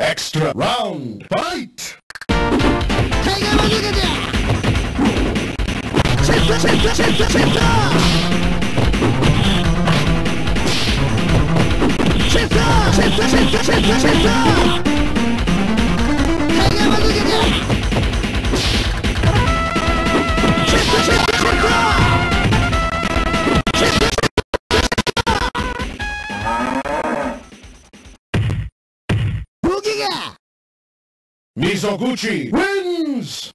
Extra round, fight! Take a look at that! Mizoguchi wins!